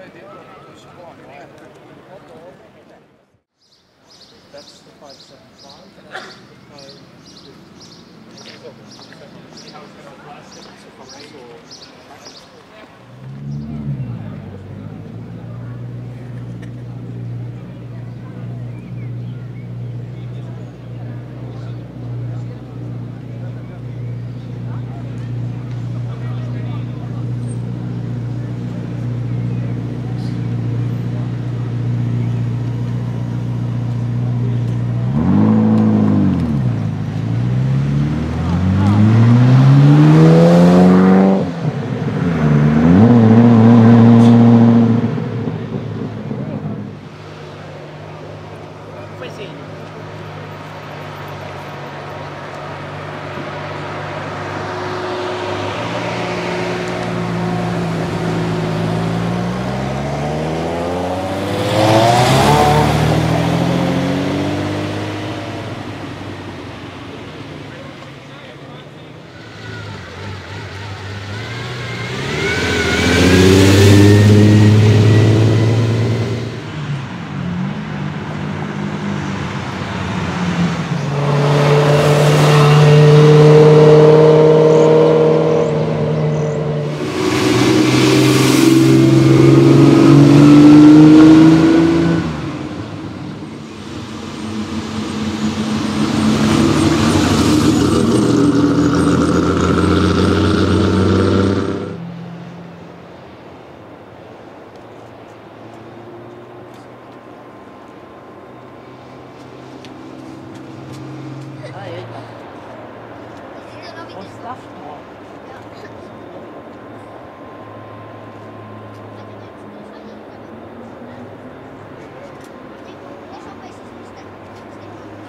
Perdeu,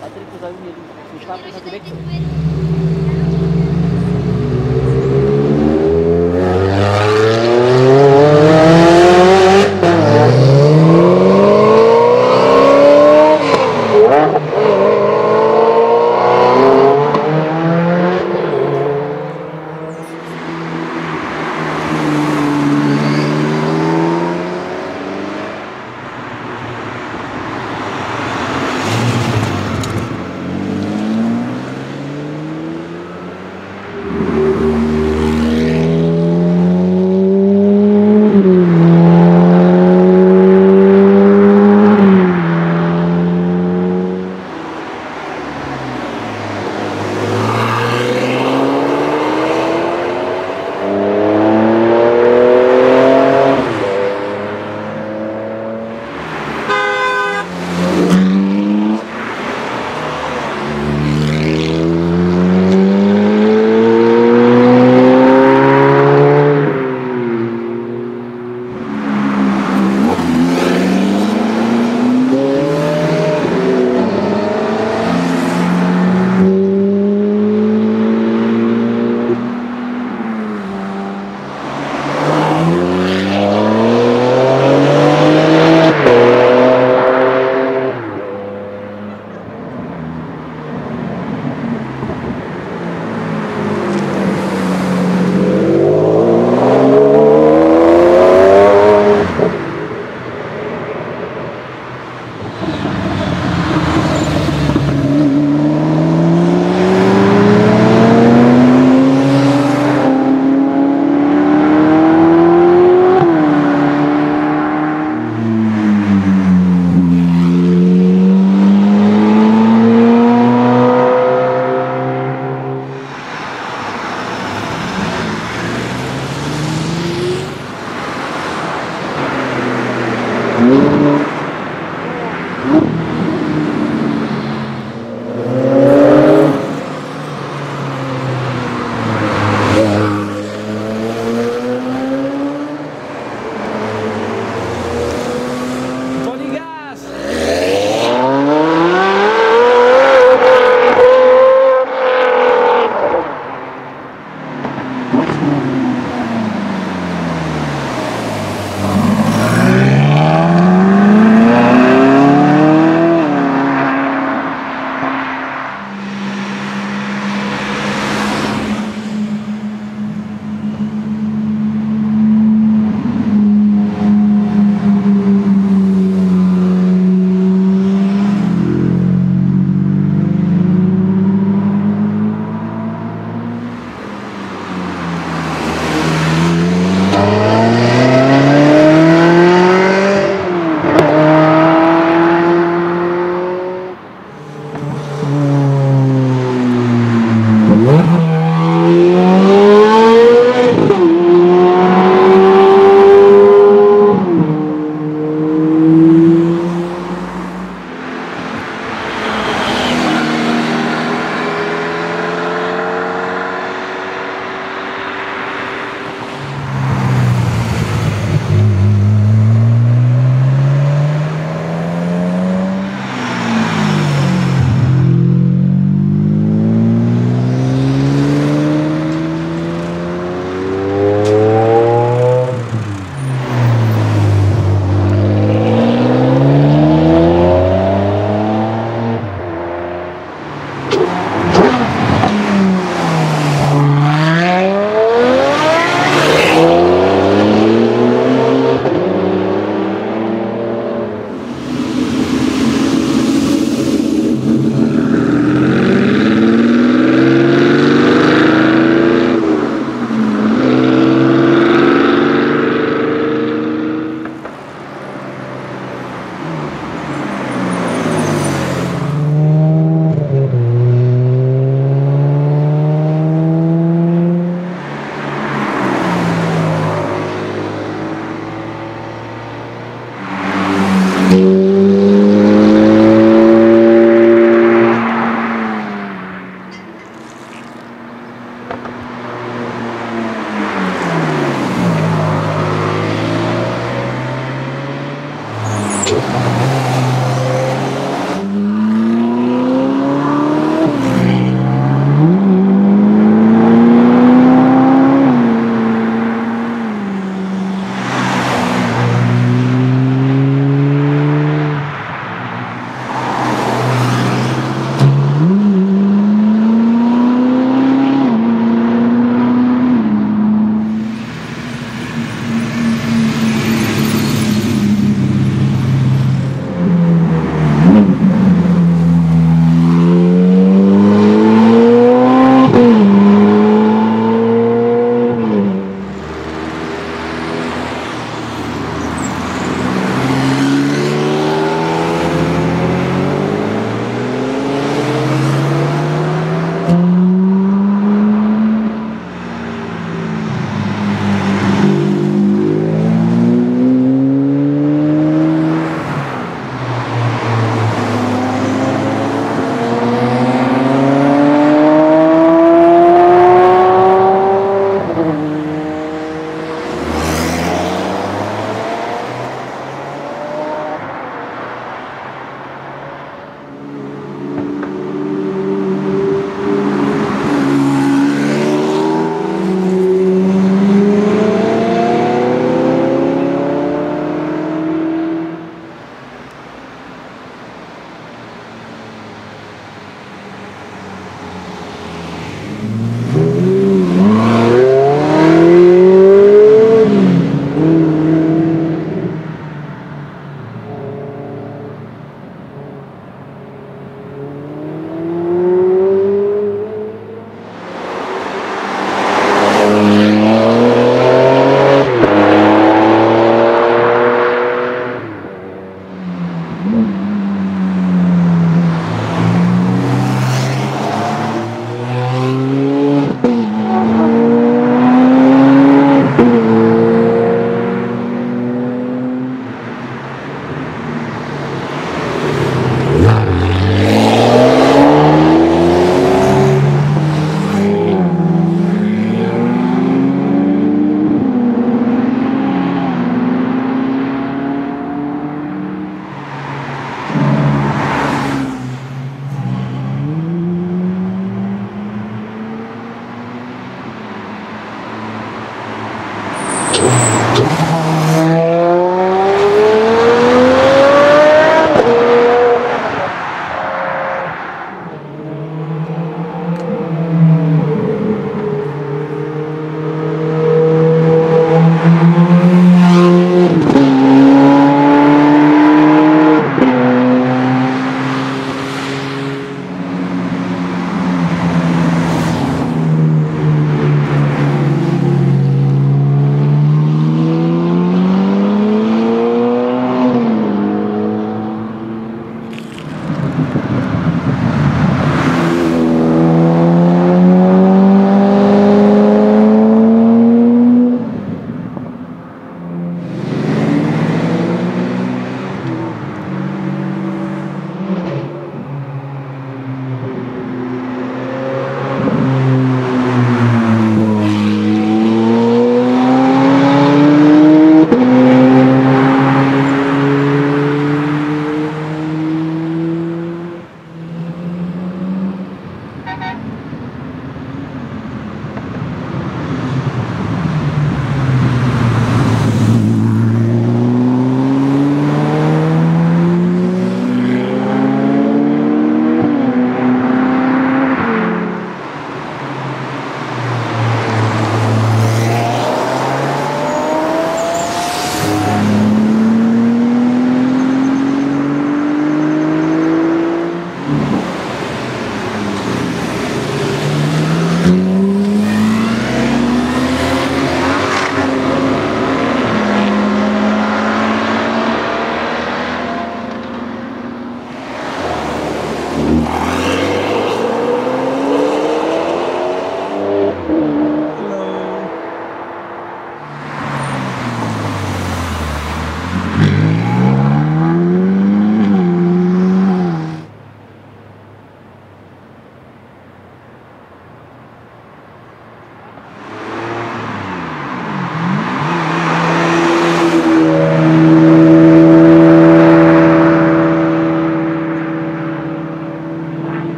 Patrick, tu zajímavý, když máte na ty